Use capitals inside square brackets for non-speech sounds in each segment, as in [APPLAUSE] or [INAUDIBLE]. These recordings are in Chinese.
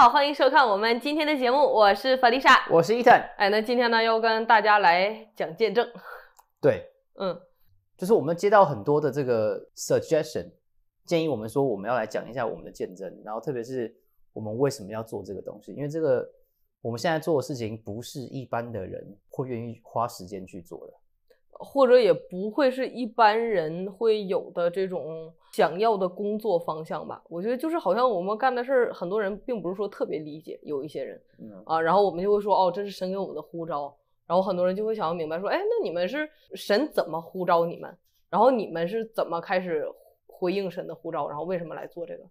好，欢迎收看我们今天的节目，我是法丽莎，我是伊藤。哎，那今天呢，要跟大家来讲见证。对，[LAUGHS] 嗯，就是我们接到很多的这个 suggestion，建议我们说我们要来讲一下我们的见证，然后特别是我们为什么要做这个东西，因为这个我们现在做的事情不是一般的人会愿意花时间去做的。或者也不会是一般人会有的这种想要的工作方向吧？我觉得就是好像我们干的事儿，很多人并不是说特别理解，有一些人，嗯啊，然后我们就会说，哦，这是神给我们的呼召，然后很多人就会想要明白说，哎，那你们是神怎么呼召你们？然后你们是怎么开始回应神的呼召？然后为什么来做这个？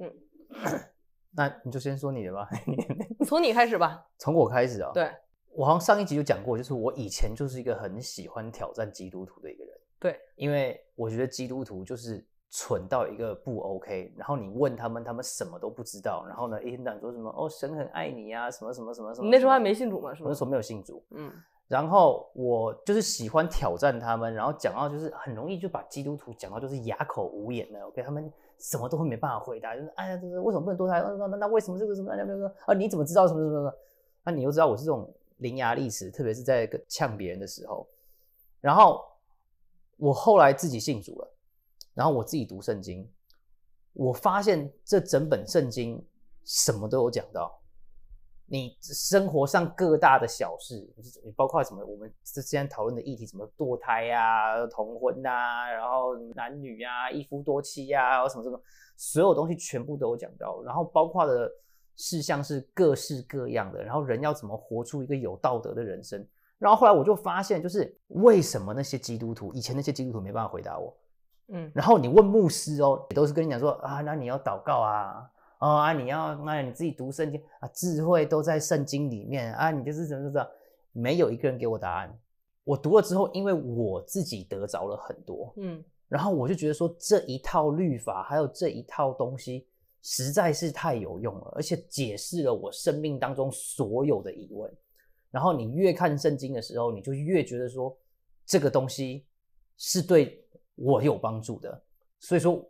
嗯，[LAUGHS] 那你就先说你的吧，[LAUGHS] 从你开始吧。从我开始啊。对。我好像上一集就讲过，就是我以前就是一个很喜欢挑战基督徒的一个人。对，因为我觉得基督徒就是蠢到一个不 OK，然后你问他们，他们什么都不知道，然后呢，一天到晚说什么哦，神很爱你啊，什么什么什么什么。你那时候还没信主吗？是我那时候没有信主。嗯。然后我就是喜欢挑战他们，然后讲到就是很容易就把基督徒讲到就是哑口无言的，OK，他们什么都会没办法回答，就是哎呀，这是为什么不能多胎？那那那为什么这个什么？啊，你怎么知道什么什么什么？那你又知道我是这种。伶牙俐齿，特别是在呛别人的时候。然后我后来自己信主了，然后我自己读圣经，我发现这整本圣经什么都有讲到。你生活上各大的小事，包括什么我们之前讨论的议题，什么堕胎啊、同婚啊，然后男女啊、一夫多妻啊，什么什么，所有东西全部都有讲到。然后包括的。事项是各式各样的，然后人要怎么活出一个有道德的人生？然后后来我就发现，就是为什么那些基督徒以前那些基督徒没办法回答我，嗯，然后你问牧师哦，也都是跟你讲说啊，那你要祷告啊，哦啊，你要那你自己读圣经啊，智慧都在圣经里面啊，你就是怎么怎么，没有一个人给我答案。我读了之后，因为我自己得着了很多，嗯，然后我就觉得说这一套律法还有这一套东西。实在是太有用了，而且解释了我生命当中所有的疑问。然后你越看圣经的时候，你就越觉得说这个东西是对我有帮助的。所以说，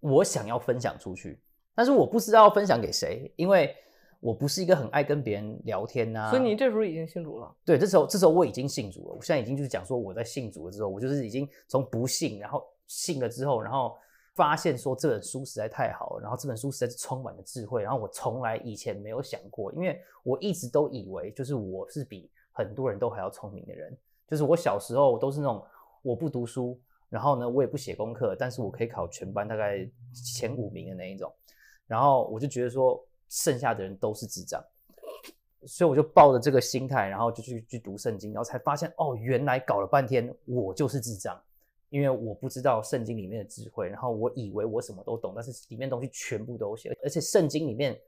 我想要分享出去，但是我不知道要分享给谁，因为我不是一个很爱跟别人聊天呐。所以你这时候已经信主了？对，这时候这时候我已经信主了。我现在已经就是讲说我在信主了之后，我就是已经从不信，然后信了之后，然后。发现说这本书实在太好了，然后这本书实在是充满了智慧，然后我从来以前没有想过，因为我一直都以为就是我是比很多人都还要聪明的人，就是我小时候都是那种我不读书，然后呢我也不写功课，但是我可以考全班大概前五名的那一种，然后我就觉得说剩下的人都是智障，所以我就抱着这个心态，然后就去去读圣经，然后才发现哦，原来搞了半天我就是智障。因为我不知道圣经里面的智慧，然后我以为我什么都懂，但是里面东西全部都写，而且圣经里面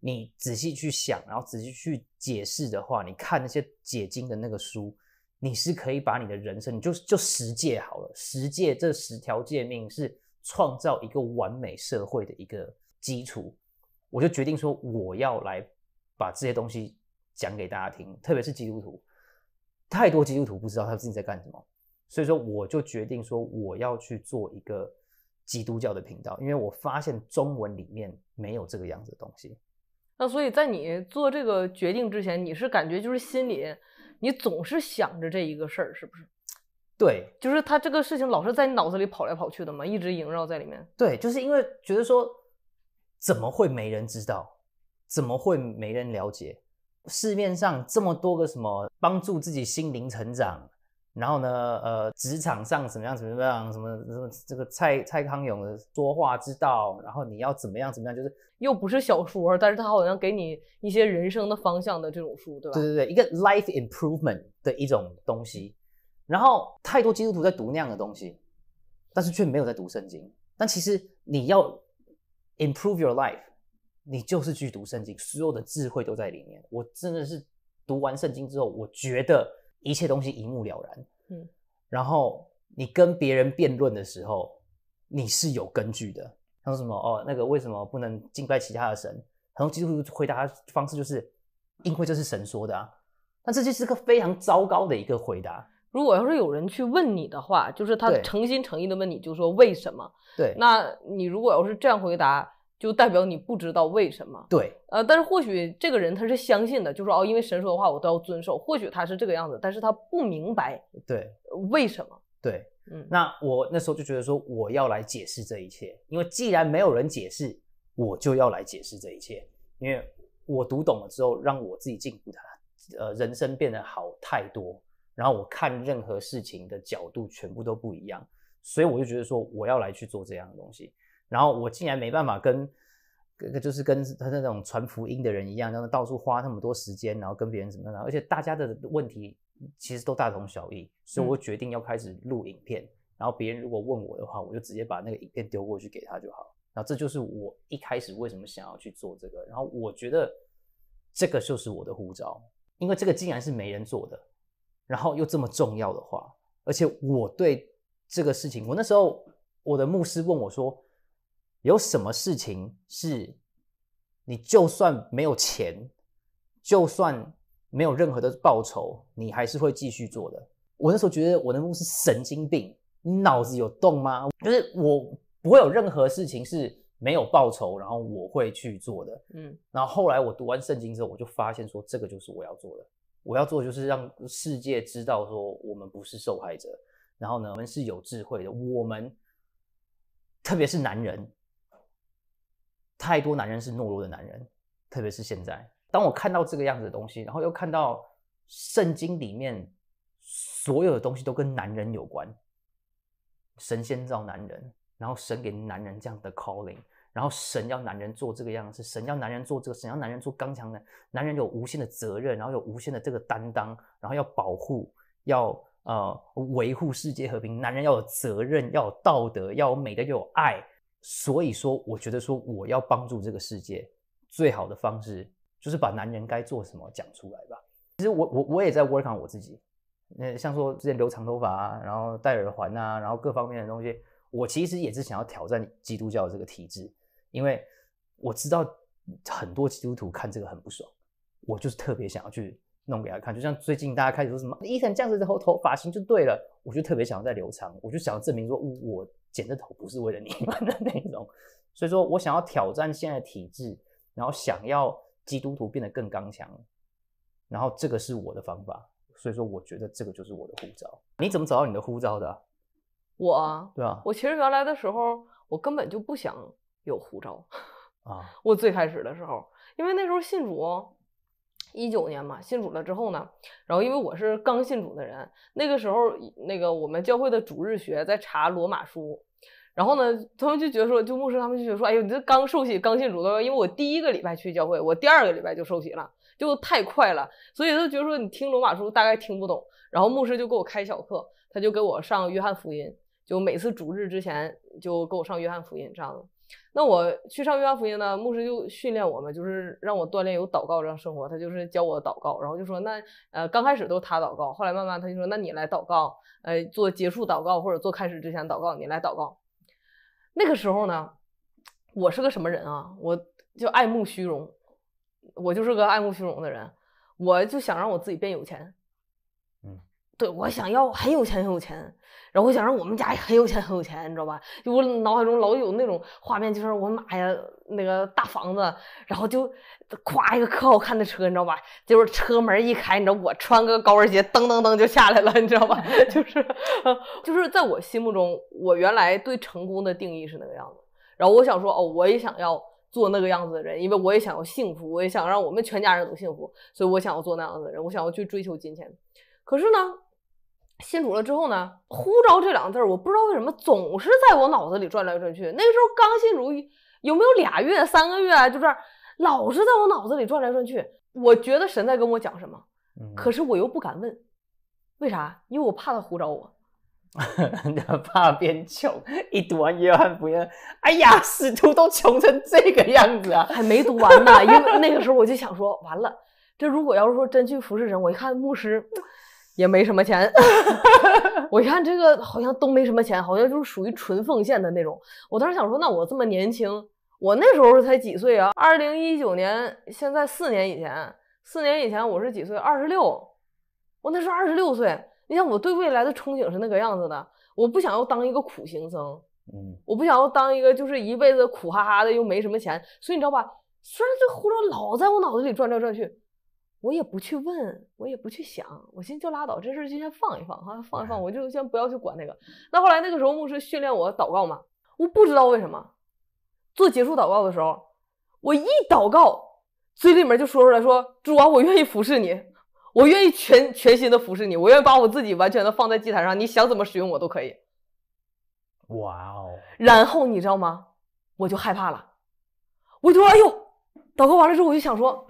你仔细去想，然后仔细去解释的话，你看那些解经的那个书，你是可以把你的人生，你就就十诫好了，十诫这十条诫命是创造一个完美社会的一个基础，我就决定说我要来把这些东西讲给大家听，特别是基督徒，太多基督徒不知道他自己在干什么。所以说，我就决定说，我要去做一个基督教的频道，因为我发现中文里面没有这个样子的东西。那所以在你做这个决定之前，你是感觉就是心里你总是想着这一个事儿，是不是？对，就是他这个事情老是在你脑子里跑来跑去的嘛，一直萦绕在里面。对，就是因为觉得说，怎么会没人知道？怎么会没人了解？市面上这么多个什么帮助自己心灵成长？然后呢，呃，职场上怎么样怎么样，什么什么这个蔡蔡康永的说话之道，然后你要怎么样怎么样，就是又不是小说，但是他好像给你一些人生的方向的这种书，对吧？对对对，一个 life improvement 的一种东西。然后太多基督徒在读那样的东西，但是却没有在读圣经。但其实你要 improve your life，你就是去读圣经，所有的智慧都在里面。我真的是读完圣经之后，我觉得。一切东西一目了然，嗯，然后你跟别人辩论的时候，你是有根据的。他说什么？哦，那个为什么不能敬拜其他的神？然后基督徒回答方式就是，因为这是神说的啊。但这就是个非常糟糕的一个回答。如果要是有人去问你的话，就是他诚心诚意的问你，就说为什么？对，那你如果要是这样回答，就代表你不知道为什么。对，呃，但是或许这个人他是相信的，就说哦，因为神说的话我都要遵守。或许他是这个样子，但是他不明白对，呃为什么。对。嗯，那我那时候就觉得说，我要来解释这一切，因为既然没有人解释，我就要来解释这一切，因为我读懂了之后，让我自己进步的，呃，人生变得好太多，然后我看任何事情的角度全部都不一样，所以我就觉得说，我要来去做这样的东西，然后我竟然没办法跟。跟就是跟他那种传福音的人一样，然后到处花那么多时间，然后跟别人怎么样，而且大家的问题其实都大同小异，所以我决定要开始录影片。然后别人如果问我的话，我就直接把那个影片丢过去给他就好。然后这就是我一开始为什么想要去做这个。然后我觉得这个就是我的护照，因为这个竟然是没人做的，然后又这么重要的话，而且我对这个事情，我那时候我的牧师问我说，有什么事情是你就算没有钱，就算没有任何的报酬，你还是会继续做的？我那时候觉得我的牧师神经病。你脑子有洞吗？就是我不会有任何事情是没有报酬，然后我会去做的。嗯，然后后来我读完圣经之后，我就发现说，这个就是我要做的。我要做的就是让世界知道说，我们不是受害者，然后呢，我们是有智慧的。我们特别是男人，太多男人是懦弱的男人，特别是现在。当我看到这个样子的东西，然后又看到圣经里面所有的东西都跟男人有关。神先造男人，然后神给男人这样的 calling，然后神要男人做这个样子，神要男人做这个，神要男人做刚强的，男人有无限的责任，然后有无限的这个担当，然后要保护，要呃维护世界和平，男人要有责任，要有道德，要有美德，要有爱。所以说，我觉得说我要帮助这个世界，最好的方式就是把男人该做什么讲出来吧。其实我我我也在 work on 我自己。那像说之前留长头发啊，然后戴耳环啊，然后各方面的东西，我其实也是想要挑战基督教的这个体制，因为我知道很多基督徒看这个很不爽，我就是特别想要去弄给他看。就像最近大家开始说什么伊藤这样子的头头发型就对了，我就特别想要再留长，我就想要证明说我剪的头不是为了你们的那种。所以说我想要挑战现在的体制，然后想要基督徒变得更刚强，然后这个是我的方法。所以说，我觉得这个就是我的护照。你怎么找到你的护照的、啊？我对啊，我其实原来的时候，我根本就不想有护照啊。[LAUGHS] 我最开始的时候，因为那时候信主，一九年嘛，信主了之后呢，然后因为我是刚信主的人，那个时候那个我们教会的主日学在查罗马书，然后呢，他们就觉得说，就牧师他们就觉得说，哎呦，你这刚受洗刚信主的，因为我第一个礼拜去教会，我第二个礼拜就受洗了。就太快了，所以他觉得说你听罗马书大概听不懂，然后牧师就给我开小课，他就给我上约翰福音，就每次主日之前就给我上约翰福音这样子。那我去上约翰福音呢，牧师就训练我们，就是让我锻炼有祷告这样生活，他就是教我祷告，然后就说那呃刚开始都是他祷告，后来慢慢他就说那你来祷告，呃做结束祷告或者做开始之前祷告，你来祷告。那个时候呢，我是个什么人啊？我就爱慕虚荣。我就是个爱慕虚荣的人，我就想让我自己变有钱，嗯，对我想要很有钱很有钱，然后我想让我们家也很有钱很有钱，你知道吧？就我脑海中老有那种画面，就是我妈呀，那个大房子，然后就咵一个可好看的车，你知道吧？就是车门一开，你知道我穿个高跟鞋噔噔噔就下来了，你知道吧？[LAUGHS] 就是就是在我心目中，我原来对成功的定义是那个样子，然后我想说，哦，我也想要。做那个样子的人，因为我也想要幸福，我也想让我们全家人都幸福，所以我想要做那样子的人，我想要去追求金钱。可是呢，信主了之后呢，呼召这两个字儿，我不知道为什么总是在我脑子里转来转去。那个时候刚信主，有没有俩月、三个月啊？就这样，老是在我脑子里转来转去。我觉得神在跟我讲什么，可是我又不敢问，为啥？因为我怕他呼召我。[LAUGHS] 怕变穷，一读完约翰福音，哎呀，使徒都穷成这个样子啊！还没读完呢，因为那个时候我就想说，完了，这如果要是说真去服侍神，我一看牧师也没什么钱，[LAUGHS] 我一看这个好像都没什么钱，好像就是属于纯奉献的那种。我当时想说，那我这么年轻，我那时候才几岁啊？二零一九年，现在四年以前，四年以前我是几岁？二十六，我那时候二十六岁。你想我对未来的憧憬是那个样子的，我不想要当一个苦行僧，嗯我不想要当一个就是一辈子苦哈哈的又没什么钱，所以你知道吧？虽然这胡闹老在我脑子里转来转去，我也不去问，我也不去想，我寻思就拉倒，这事儿就先放一放哈，放一放，我就先不要去管那个。那后来那个时候牧师训练我祷告嘛，我不知道为什么做结束祷告的时候，我一祷告，嘴里面就说出来说：“主啊，我愿意服侍你，我愿意全全心的服侍你，我愿意把我自己完全的放在祭坛上，你想怎么使用我都可以。”哇哦，然后你知道吗？我就害怕了，我就说：“哎呦！”祷告完了之后，我就想说：“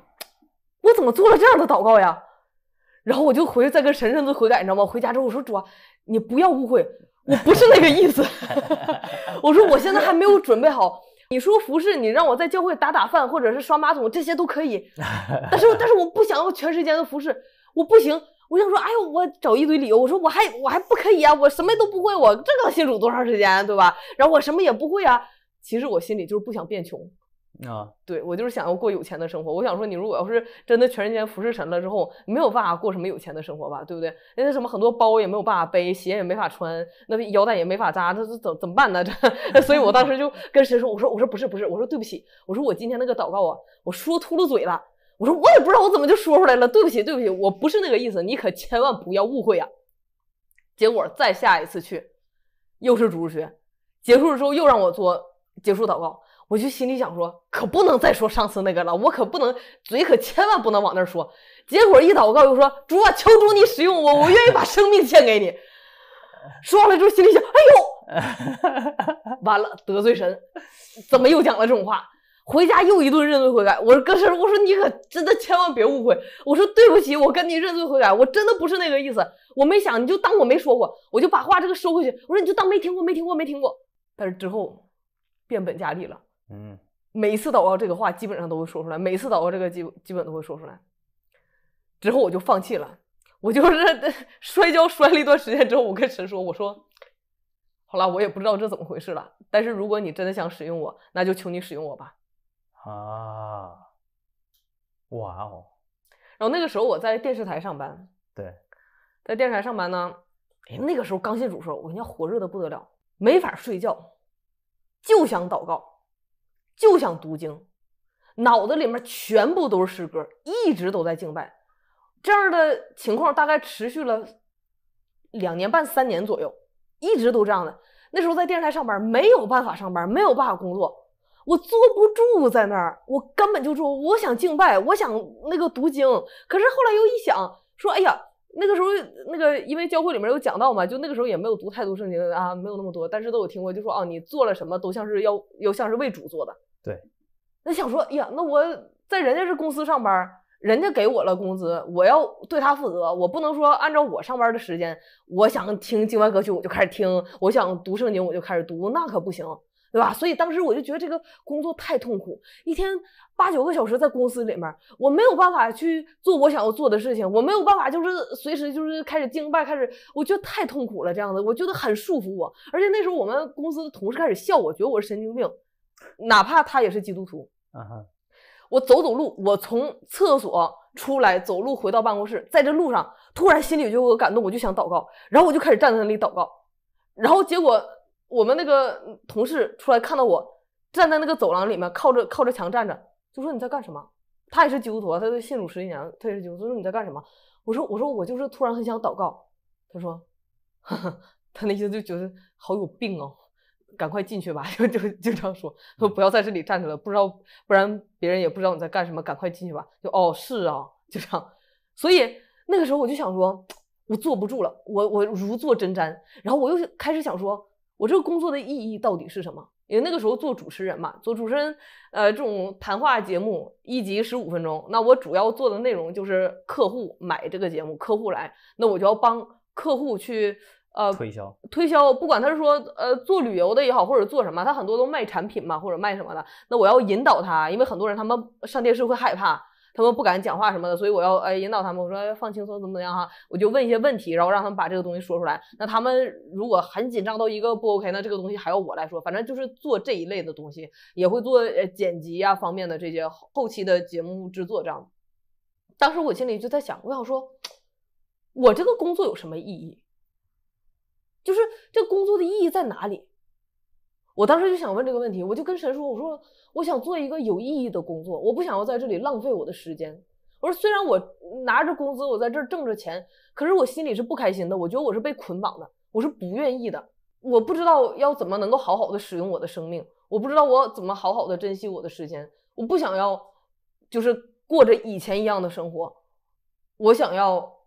我怎么做了这样的祷告呀？”然后我就回去再跟神认罪悔改，你知道吗？回家之后我说：“主啊，你不要误会，我不是那个意思。[LAUGHS] 我说我现在还没有准备好。你说服侍你让我在教会打打饭或者是刷马桶这些都可以，[LAUGHS] 但是但是我不想要全时间的服侍，我不行。我想说，哎呦，我找一堆理由，我说我还我还不可以啊，我什么都不会，我这刚信主多长时间，对吧？然后我什么也不会啊。其实我心里就是不想变穷，啊，对我就是想要过有钱的生活。我想说，你如果要是真的全时间服侍神了之后，没有办法过什么有钱的生活吧，对不对？那什么很多包也没有办法背，鞋也没法穿，那腰带也没法扎，这这怎怎么办呢？[LAUGHS] 这，所以我当时就跟神说，我说我说不是不是，我说对不起，我说我今天那个祷告啊，我说秃噜嘴了。我说我也不知道我怎么就说出来了，对不起对不起，我不是那个意思，你可千万不要误会啊。结果再下一次去，又是主日学，结束的时候又让我做结束祷告，我就心里想说，可不能再说上次那个了，我可不能嘴可千万不能往那儿说。结果一祷告又说，主啊，求主你使用我，我愿意把生命献给你。说完了之后，心里想，哎呦，[LAUGHS] 完了得罪神，怎么又讲了这种话？回家又一顿认罪悔改。我说哥神，我说你可真的千万别误会。我说对不起，我跟你认罪悔改，我真的不是那个意思，我没想，你就当我没说过，我就把话这个收回去。我说你就当没听过，没听过，没听过。但是之后变本加厉了，嗯每一次祷告这个话基本上都会说出来，每一次祷告这个基基本都会说出来。之后我就放弃了，我就是 [LAUGHS] 摔跤摔了一段时间之后，我跟神说，我说。好了，我也不知道这怎么回事了。但是如果你真的想使用我，那就求你使用我吧。啊，哇哦，然后那个时候我在电视台上班，对，在电视台上班呢，哎，那个时候刚信主时候，我跟你讲火热的不得了，没法睡觉，就想祷告，就想读经，脑子里面全部都是诗歌，一直都在敬拜。这样的情况大概持续了两年半、三年左右，一直都这样的。那时候在电视台上班，没有办法上班，没有办法工作。我坐不住在那儿，我根本就说我想敬拜，我想那个读经，可是后来又一想，说哎呀，那个时候那个因为教会里面有讲到嘛，就那个时候也没有读太多圣经啊，没有那么多，但是都有听过，就说哦，你做了什么都像是要要像是为主做的。对，那想说，哎呀，那我在人家这公司上班，人家给我了工资，我要对他负责，我不能说按照我上班的时间，我想听境外歌曲我就开始听，我想读圣经我就开始读，那可不行。对吧？所以当时我就觉得这个工作太痛苦，一天八九个小时在公司里面，我没有办法去做我想要做的事情，我没有办法就是随时就是开始敬拜，开始，我觉得太痛苦了，这样子，我觉得很束缚我。而且那时候我们公司的同事开始笑我，觉得我是神经病，哪怕他也是基督徒。啊哈，我走走路，我从厕所出来走路回到办公室，在这路上突然心里就有个感动，我就想祷告，然后我就开始站在那里祷告，然后结果。我们那个同事出来看到我站在那个走廊里面，靠着靠着墙站着，就说你在干什么？他也是基督徒，他信主十几年，他也是基督徒。说你在干什么？我说我说我就是突然很想祷告。他说，呵 [LAUGHS] 呵他那意思就觉得好有病哦，赶快进去吧，就就经常说说不要在这里站着了，不知道不然别人也不知道你在干什么，赶快进去吧。就哦是啊，就这样。所以那个时候我就想说，我坐不住了，我我如坐针毡，然后我又开始想说。我这个工作的意义到底是什么？因为那个时候做主持人嘛，做主持人，呃，这种谈话节目一集十五分钟，那我主要做的内容就是客户买这个节目，客户来，那我就要帮客户去呃推销推销，不管他是说呃做旅游的也好，或者做什么，他很多都卖产品嘛，或者卖什么的，那我要引导他，因为很多人他们上电视会害怕。他们不敢讲话什么的，所以我要哎引导他们，我说放轻松怎么怎么样哈，我就问一些问题，然后让他们把这个东西说出来。那他们如果很紧张到一个不 OK，那这个东西还要我来说，反正就是做这一类的东西，也会做呃剪辑啊方面的这些后期的节目制作这样。当时我心里就在想，我想说，我这个工作有什么意义？就是这工作的意义在哪里？我当时就想问这个问题，我就跟神说：“我说我想做一个有意义的工作，我不想要在这里浪费我的时间。我说虽然我拿着工资，我在这儿挣着钱，可是我心里是不开心的。我觉得我是被捆绑的，我是不愿意的。我不知道要怎么能够好好的使用我的生命，我不知道我怎么好好的珍惜我的时间。我不想要就是过着以前一样的生活，我想要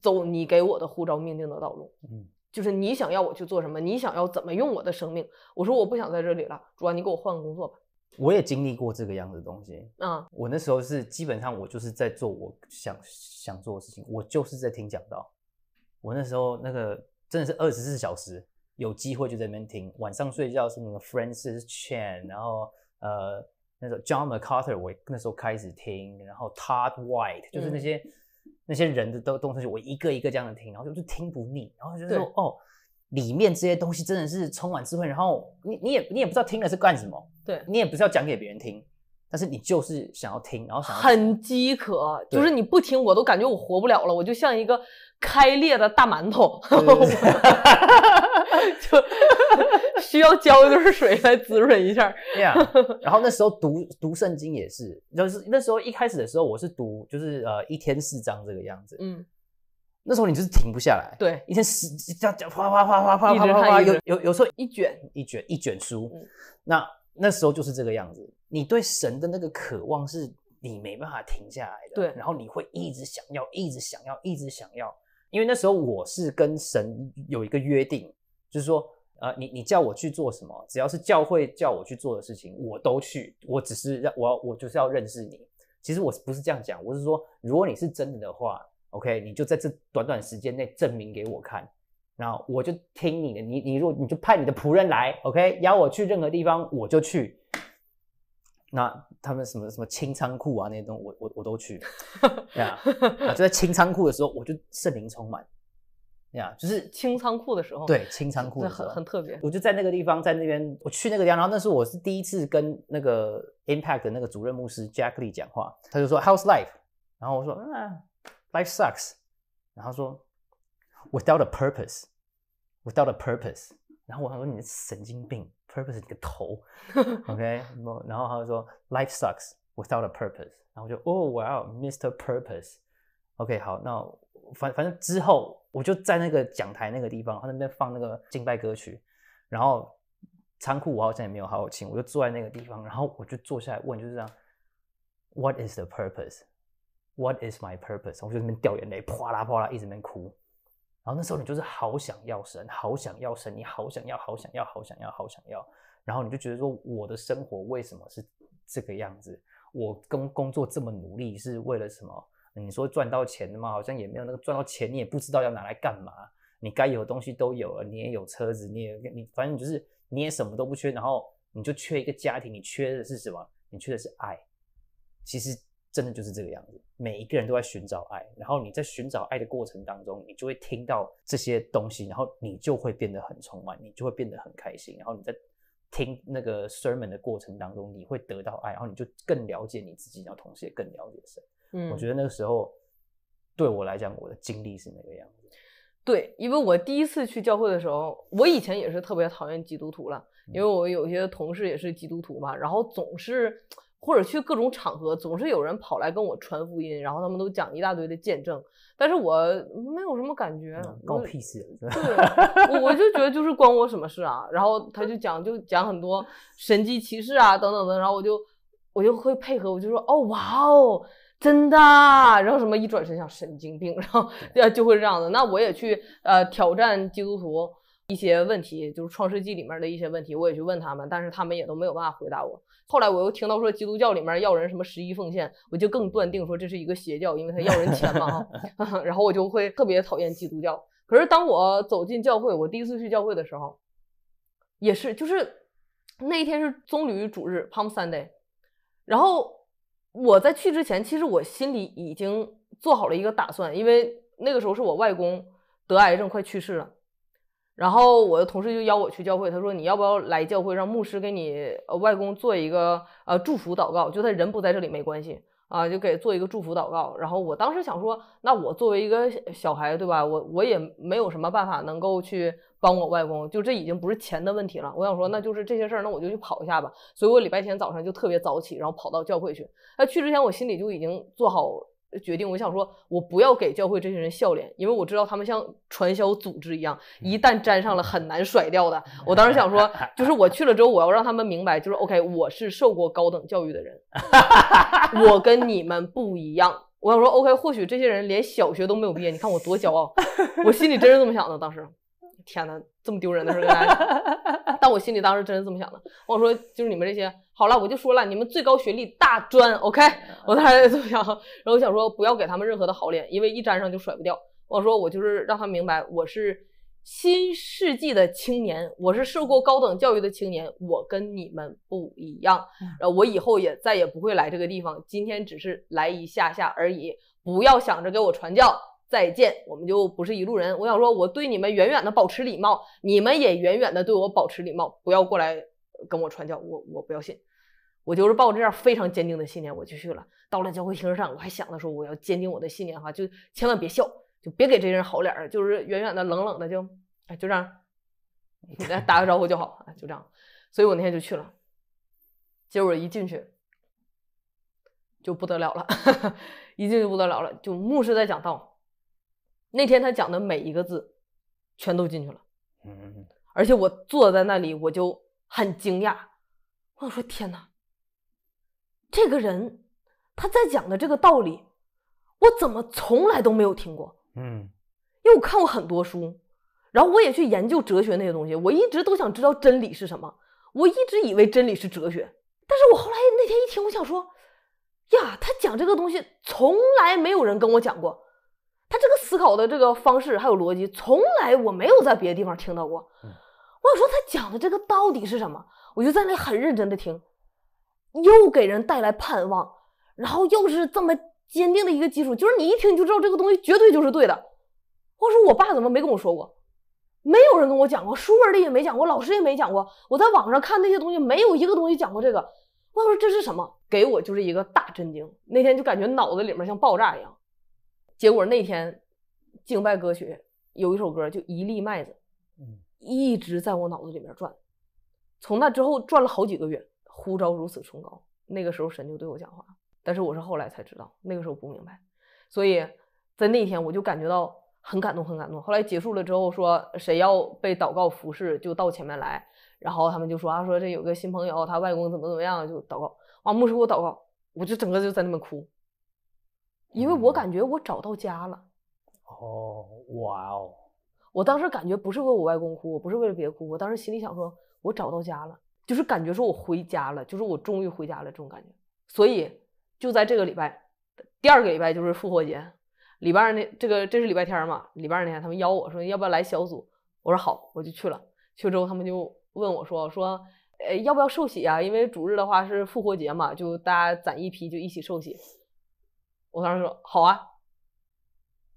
走你给我的护照命定的道路。嗯就是你想要我去做什么，你想要怎么用我的生命？我说我不想在这里了，主啊，你给我换个工作吧。我也经历过这个样子的东西。嗯，我那时候是基本上我就是在做我想想做的事情，我就是在听讲道。我那时候那个真的是二十四小时，有机会就在那边听。晚上睡觉是那个 Francis Chan，然后呃那个 John MacArthur，我那时候开始听，然后 Todd White，就是那嗯些、那些人的都东西，我一个一个这样的听，然后就就听不腻，然后就是说哦。里面这些东西真的是充满智慧，然后你你也你也不知道听了是干什么，对，你也不是要讲给别人听，但是你就是想要听，然后想要很饥渴，就是你不听我都感觉我活不了了，我就像一个开裂的大馒头，[LAUGHS] [LAUGHS] 就 [LAUGHS] 需要浇一堆水来滋润一下。呀 [LAUGHS] 然后那时候读读圣经也是，就是那时候一开始的时候，我是读就是呃一天四章这个样子。嗯，那时候你就是停不下来，对，一天十这样这样哗哗哗哗哗一哗哗哗，直看一直有有有时候一卷，一卷一卷书嗯，那那时候就是这个样子。你对神的那个渴望是你没办法停下来的，对然后你会一直想要，一直想要，一直想要。因为那时候我是跟神有一个约定，就是说，呃，你你叫我去做什么，只要是教会叫我去做的事情，我都去。我只是让我要我就是要认识你。其实我不是这样讲，我是说，如果你是真的的话，OK，你就在这短短时间内证明给我看。然后我就听你的，你你如果你就派你的仆人来，OK，邀我去任何地方我就去。那他们什么什么清仓库啊那些东西，我我我都去，[LAUGHS] 对、啊，就在清仓库的时候，我就圣灵充满，呀、就是清仓库的时候，对清仓库这的时候很很特别。我就在那个地方，在那边，我去那个地方，然后那是我是第一次跟那个 Impact 的那个主任牧师 Jack Lee 讲话，他就说 How's life？然后我说啊，Life sucks。然后他说 Without a purpose，Without a purpose。然后我还说你是神经病，purpose 你个头，OK？然后他就说 Life sucks without a purpose。然后我就哦哇，Mr. Purpose。OK，好，那反反正之后我就在那个讲台那个地方，他那边放那个敬拜歌曲，然后仓库我好像也没有好好清，我就坐在那个地方，然后我就坐下来问，就是这样，What is the purpose? What is my purpose? 我就那边掉眼泪，哗啦哗啦一直那边哭。然后那时候你就是好想要神，好想要神，你好想要，好想要，好想要，好想要。然后你就觉得说，我的生活为什么是这个样子？我工工作这么努力是为了什么？你说赚到钱的吗？好像也没有那个赚到钱，你也不知道要拿来干嘛。你该有的东西都有了，你也有车子，你也你反正就是你也什么都不缺，然后你就缺一个家庭，你缺的是什么？你缺的是爱。其实真的就是这个样子，每一个人都在寻找爱，然后你在寻找爱的过程当中，你就会听到这些东西，然后你就会变得很充满，你就会变得很开心，然后你在听那个 sermon 的过程当中，你会得到爱，然后你就更了解你自己，然后同时也更了解神。嗯，我觉得那个时候对我来讲，我的经历是那个样子。对，因为我第一次去教会的时候，我以前也是特别讨厌基督徒了，因为我有些同事也是基督徒嘛，然后总是或者去各种场合，总是有人跑来跟我传福音，然后他们都讲一大堆的见证，但是我没有什么感觉，关我我屁事！对，我我就觉得就是关我什么事啊？然后他就讲就讲很多神迹奇事啊等等的，然后我就我就会配合，我就说哦哇哦，真的啊，然后什么一转身像神经病，然后呃就会这样的。那我也去呃挑战基督徒一些问题，就是创世纪里面的一些问题，我也去问他们，但是他们也都没有办法回答我。后来我又听到说基督教里面要人什么十一奉献，我就更断定说这是一个邪教，因为他要人钱嘛哈。[LAUGHS] 然后我就会特别讨厌基督教。可是当我走进教会，我第一次去教会的时候，也是就是那一天是棕榈主日 （Palm Sunday），然后我在去之前，其实我心里已经做好了一个打算，因为那个时候是我外公得癌症快去世了。然后我的同事就邀我去教会，他说你要不要来教会，让牧师给你呃外公做一个呃祝福祷告，就他人不在这里没关系啊，就给做一个祝福祷告。然后我当时想说，那我作为一个小孩，对吧？我我也没有什么办法能够去帮我外公，就这已经不是钱的问题了。我想说，那就是这些事儿，那我就去跑一下吧。所以我礼拜天早上就特别早起，然后跑到教会去。那去之前，我心里就已经做好。决定，我想说，我不要给教会这些人笑脸，因为我知道他们像传销组织一样，一旦沾上了很难甩掉的。我当时想说，[LAUGHS] 就是我去了之后，我要让他们明白，就是 OK，我是受过高等教育的人，[LAUGHS] 我跟你们不一样。我想说 OK，或许这些人连小学都没有毕业，你看我多骄傲，[LAUGHS] 我心里真是这么想的。当时，天哪，这么丢人的事干，但我心里当时真是这么想的。我说，就是你们这些。好了，我就说了，你们最高学历大专，OK，我当时这么想，然后我想说不要给他们任何的好脸，因为一沾上就甩不掉。我说我就是让他明白，我是新世纪的青年，我是受过高等教育的青年，我跟你们不一样。然后我以后也再也不会来这个地方，今天只是来一下下而已，不要想着给我传教，再见，我们就不是一路人。我想说，我对你们远远的保持礼貌，你们也远远的对我保持礼貌，不要过来。跟我传教，我我不要信，我就是抱着这样非常坚定的信念，我就去了。到了教会厅上，我还想着说，我要坚定我的信念哈，就千万别笑，就别给这些人好脸儿，就是远远的冷冷的就，哎，就这样，给他打个招呼就好啊，就这样。所以我那天就去了，结果一进去就不得了了，[LAUGHS] 一进去不得了了，就牧师在讲道，那天他讲的每一个字全都进去了，嗯，而且我坐在那里，我就。很惊讶，我说天哪，这个人他在讲的这个道理，我怎么从来都没有听过？嗯，因为我看过很多书，然后我也去研究哲学那些东西，我一直都想知道真理是什么。我一直以为真理是哲学，但是我后来那天一听，我想说，呀，他讲这个东西从来没有人跟我讲过，思考的这个方式还有逻辑，从来我没有在别的地方听到过。我说他讲的这个到底是什么？我就在那很认真的听，又给人带来盼望，然后又是这么坚定的一个基础，就是你一听你就知道这个东西绝对就是对的。我说我爸怎么没跟我说过？没有人跟我讲过，书本里也没讲过，老师也没讲过。我在网上看那些东西，没有一个东西讲过这个。我说这是什么？给我就是一个大震惊。那天就感觉脑子里面像爆炸一样。结果那天敬拜歌曲有一首歌就一粒麦子，嗯。一直在我脑子里面转，从那之后转了好几个月。呼召如此崇高，那个时候神就对我讲话，但是我是后来才知道，那个时候不明白。所以在那天我就感觉到很感动，很感动。后来结束了之后，说谁要被祷告服侍，就到前面来。然后他们就说啊，说这有个新朋友，他外公怎么怎么样，就祷告。啊，牧师给我祷告，我就整个就在那边哭，因为我感觉我找到家了。哦，哇哦。我当时感觉不是为我外公哭，我不是为了别哭，我当时心里想说，我找到家了，就是感觉说我回家了，就是我终于回家了这种感觉。所以就在这个礼拜，第二个礼拜就是复活节，礼拜二那这个这是礼拜天嘛，礼拜二那天他们邀我说要不要来小组，我说好，我就去了。去了之后他们就问我说说，呃要不要受洗啊？因为主日的话是复活节嘛，就大家攒一批就一起受洗。我当时说好啊。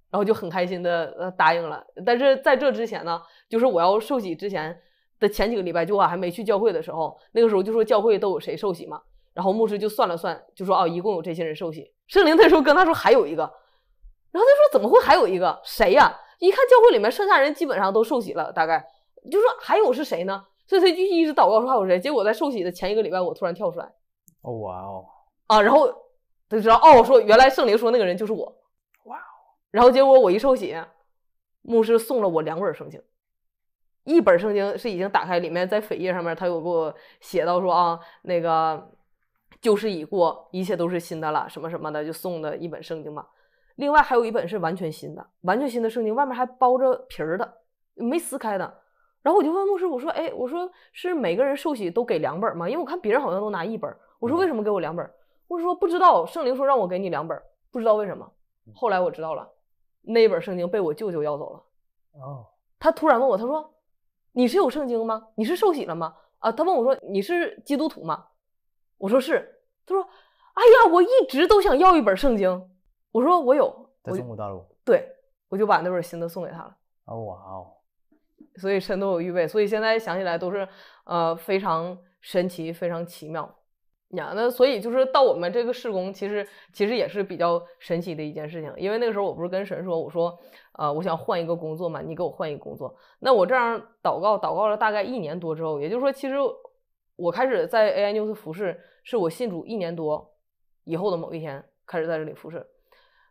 然后就很开心的呃答应了，但是在这之前呢，就是我要受洗之前的前几个礼拜，就我还没去教会的时候，那个时候就说教会都有谁受洗嘛，然后牧师就算了算，就说哦，一共有这些人受洗。圣灵那时候跟他说还有一个，然后他说怎么会还有一个谁呀？一看教会里面剩下人基本上都受洗了，大概就说还有是谁呢？所以他就一直祷告说还有谁？结果在受洗的前一个礼拜，我突然跳出来，哦哇哦啊，然后他就知道哦，说原来圣灵说那个人就是我。然后结果我一受洗，牧师送了我两本圣经，一本圣经是已经打开，里面在扉页上面他有给我写到说啊，那个旧事已过，一切都是新的了，什么什么的，就送的一本圣经嘛。另外还有一本是完全新的，完全新的圣经，外面还包着皮儿的，没撕开的。然后我就问牧师，我说，哎，我说是每个人受洗都给两本吗？因为我看别人好像都拿一本。我说为什么给我两本？牧师说不知道，圣灵说让我给你两本，不知道为什么。后来我知道了。那本圣经被我舅舅要走了。哦，他突然问我，他说：“你是有圣经吗？你是受洗了吗？”啊，他问我说：“你是基督徒吗？”我说是。他说：“哎呀，我一直都想要一本圣经。”我说：“我有。”在中国大陆。对，我就把那本新的送给他了。哦哇哦！所以神都有预备，所以现在想起来都是呃非常神奇、非常奇妙。呀，那所以就是到我们这个施工，其实其实也是比较神奇的一件事情，因为那个时候我不是跟神说，我说，呃，我想换一个工作嘛，你给我换一个工作。那我这样祷告祷告了大概一年多之后，也就是说，其实我开始在 AI News 服饰，是我信主一年多以后的某一天开始在这里服饰。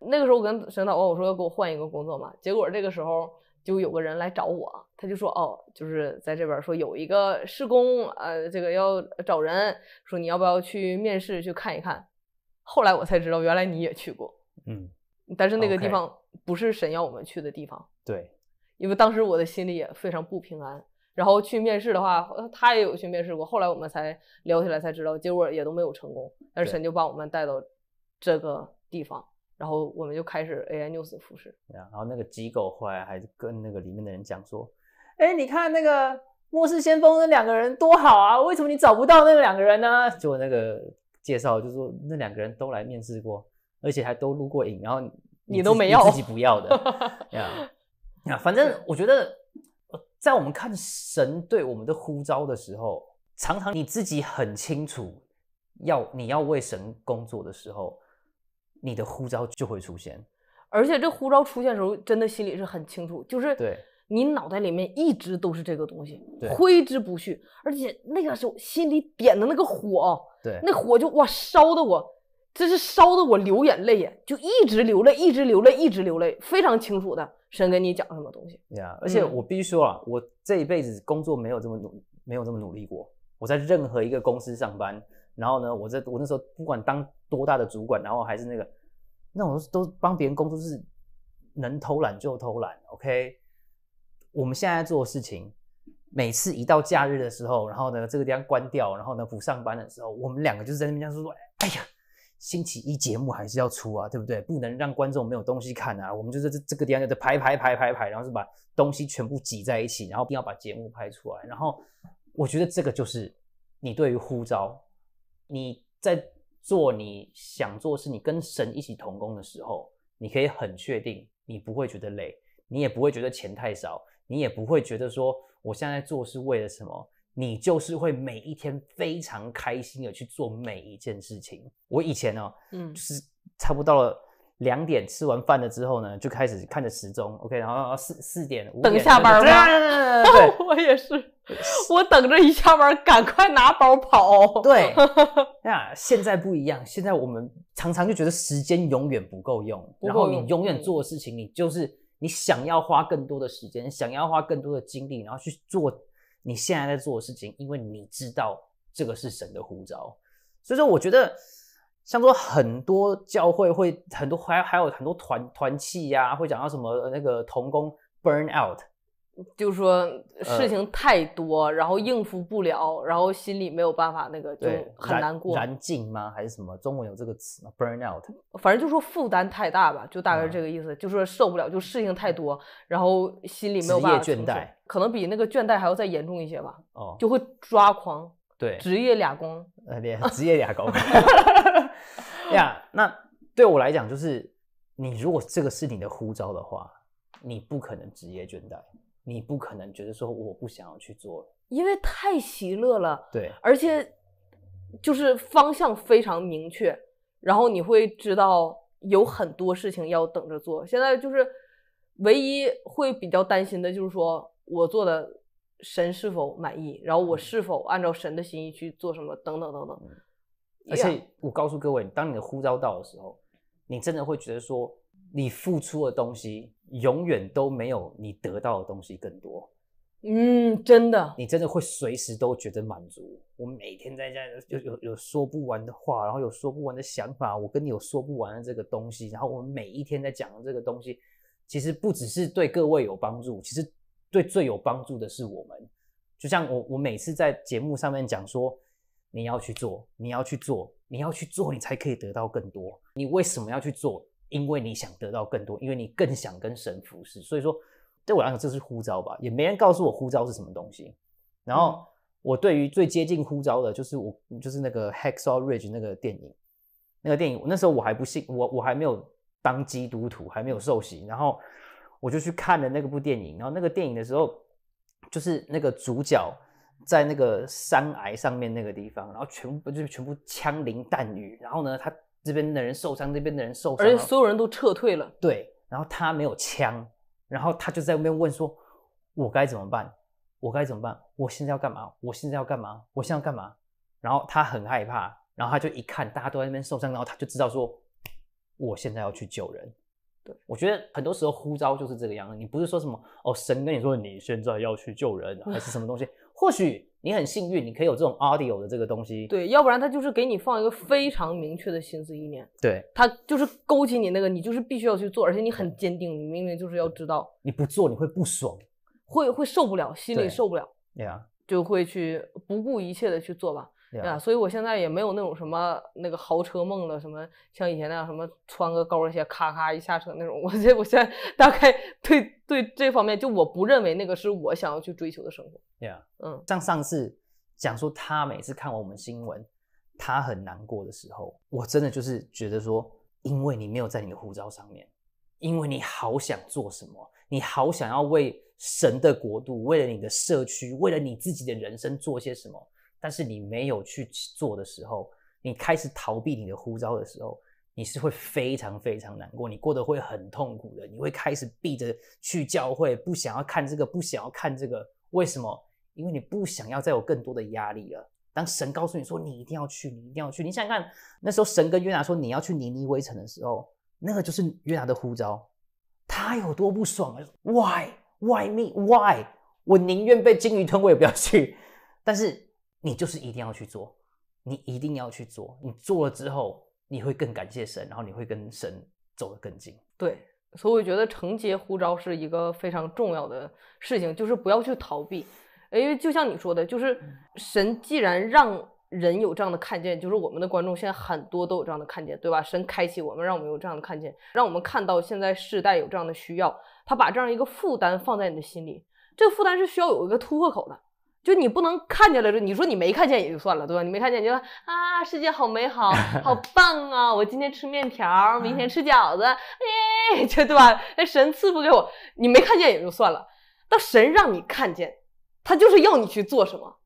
那个时候我跟神祷告，我说要给我换一个工作嘛，结果这个时候。就有个人来找我，他就说哦，就是在这边说有一个施工，呃，这个要找人，说你要不要去面试去看一看。后来我才知道，原来你也去过，嗯，但是那个地方不是神要我们去的地方。对，因为当时我的心里也非常不平安。然后去面试的话，他也有去面试过，后来我们才聊起来才知道，结果也都没有成功。但是神就把我们带到这个地方。然后我们就开始 AI News 复试，然后那个机构后来还跟那个里面的人讲说，哎，你看那个末世先锋那两个人多好啊，为什么你找不到那两个人呢？就那个介绍就说那两个人都来面试过，而且还都录过影，然后你都没要自己不要的呀 [LAUGHS] 呀，反正我觉得在我们看神对我们的呼召的时候，常常你自己很清楚要你要为神工作的时候。你的呼召就会出现，而且这呼召出现的时候，真的心里是很清楚，就是对你脑袋里面一直都是这个东西，对，挥之不去。而且那个时候心里点的那个火，对，那火就哇烧的我，真是烧的我流眼泪呀，就一直流泪，一直流泪，一直流泪，非常清楚的。神跟你讲什么东西？对啊，而且我必须说啊，我这一辈子工作没有这么努，没有这么努力过。我在任何一个公司上班，然后呢，我在我那时候不管当多大的主管，然后还是那个。那种都帮别人工作是能偷懒就偷懒，OK？我们现在做的事情，每次一到假日的时候，然后呢这个地方关掉，然后呢不上班的时候，我们两个就是在那边说说，哎呀，星期一节目还是要出啊，对不对？不能让观众没有东西看啊。我们就是这这个地方就排排排排排，然后是把东西全部挤在一起，然后一定要把节目拍出来。然后我觉得这个就是你对于呼召，你在。做你想做事，你跟神一起同工的时候，你可以很确定，你不会觉得累，你也不会觉得钱太少，你也不会觉得说我现在做是为了什么，你就是会每一天非常开心的去做每一件事情。我以前呢，嗯，就是差不多到了。两点吃完饭了之后呢，就开始看着时钟，OK，然后四四点五等下班吗？对，我也是，我等着一下班赶快拿包跑。对，那现在不一样，现在我们常常就觉得时间永远不够用，然后你永远做的事情，你就是你想要花更多的时间，想要花更多的精力，然后去做你现在在做的事情，因为你知道这个是神的呼召，所以说我觉得。像说很多教会会很多还还有很多团团契呀，会讲到什么那个童工 burn out，就是说事情太多，然后应付不了，然后心里没有办法那个就很难过。燃尽吗？还是什么？中文有这个词吗？burn out，反正就说负担太大吧，就大概是这个意思，就说受不了，就事情太多，然后心里没有办法。职业倦怠，可能比那个倦怠还要再严重一些吧。哦，就会抓狂。对，职业俩工，呃，对，职业俩工。[LAUGHS] [LAUGHS] 呀，那对我来讲，就是你如果这个是你的呼召的话，你不可能职业倦怠，你不可能觉得说我不想要去做，因为太喜乐了。对，而且就是方向非常明确，然后你会知道有很多事情要等着做。现在就是唯一会比较担心的就是说我做的。神是否满意？然后我是否按照神的心意去做什么？等等等等。而且我告诉各位，当你的呼召到的时候，你真的会觉得说，你付出的东西永远都没有你得到的东西更多。嗯，真的，你真的会随时都觉得满足。我每天在家有有有说不完的话，然后有说不完的想法，我跟你有说不完的这个东西，然后我们每一天在讲的这个东西，其实不只是对各位有帮助，其实。对最有帮助的是我们，就像我我每次在节目上面讲说，你要去做，你要去做，你要去做，你才可以得到更多。你为什么要去做？因为你想得到更多，因为你更想跟神服侍。所以说，对我来讲这是呼召吧，也没人告诉我呼召是什么东西。然后我对于最接近呼召的，就是我就是那个《Hacksaw Ridge》那个电影，那个电影那时候我还不信，我我还没有当基督徒，还没有受洗，然后。我就去看了那个部电影，然后那个电影的时候，就是那个主角在那个山崖上面那个地方，然后全部就是全部枪林弹雨，然后呢，他这边的人受伤，那边的人受伤，而且所有人都撤退了。对，然后他没有枪，然后他就在那边问说：“我该怎么办？我该怎么办？我现在要干嘛？我现在要干嘛？我现在要干嘛？”然后他很害怕，然后他就一看大家都在那边受伤，然后他就知道说：“我现在要去救人。”对，我觉得很多时候呼召就是这个样子。你不是说什么哦，神跟你说你现在要去救人，[LAUGHS] 还是什么东西？或许你很幸运，你可以有这种 audio 的这个东西。对，要不然他就是给你放一个非常明确的心思意念，对，他就是勾起你那个，你就是必须要去做，而且你很坚定，你明明就是要知道，你不做你会不爽，会会受不了，心里对受不了，对啊，就会去不顾一切的去做吧。对对啊，所以我现在也没有那种什么那个豪车梦了，什么像以前那样什么穿个高跟鞋咔咔一下车那种。我这我现在大概对对这方面，就我不认为那个是我想要去追求的生活。对啊。嗯，像上次讲说他每次看完我们新闻，他很难过的时候，我真的就是觉得说，因为你没有在你的护照上面，因为你好想做什么，你好想要为神的国度，为了你的社区，为了你自己的人生做些什么，但是你没有去做的时候，你开始逃避你的呼召的时候，你是会非常非常难过，你过得会很痛苦的，你会开始避着去教会，不想要看这个，不想要看这个，为什么？因为你不想要再有更多的压力了。当神告诉你说你一定要去，你一定要去，你想想看，那时候神跟约拿说你要去尼尼微城的时候，那个就是约拿的呼召，他有多不爽啊？Why? Why me? Why? 我宁愿被鲸鱼吞，我也不要去。[LAUGHS] 但是你就是一定要去做，你一定要去做。你做了之后，你会更感谢神，然后你会跟神走得更近。对，所以我觉得承接呼召是一个非常重要的事情，就是不要去逃避。因为就像你说的，就是神既然让人有这样的看见，就是我们的观众现在很多都有这样的看见，对吧？神开启我们，让我们有这样的看见，让我们看到现在世代有这样的需要，他把这样一个负担放在你的心里，这个负担是需要有一个突破口的。就你不能看见了这，你说你没看见也就算了，对吧？你没看见，你就说啊，世界好美好，好 [LAUGHS] 棒啊！我今天吃面条，明天吃饺子，哎，[LAUGHS] 这对吧？那神赐福给我，你没看见也就算了，那神让你看见，他就是要你去做什么，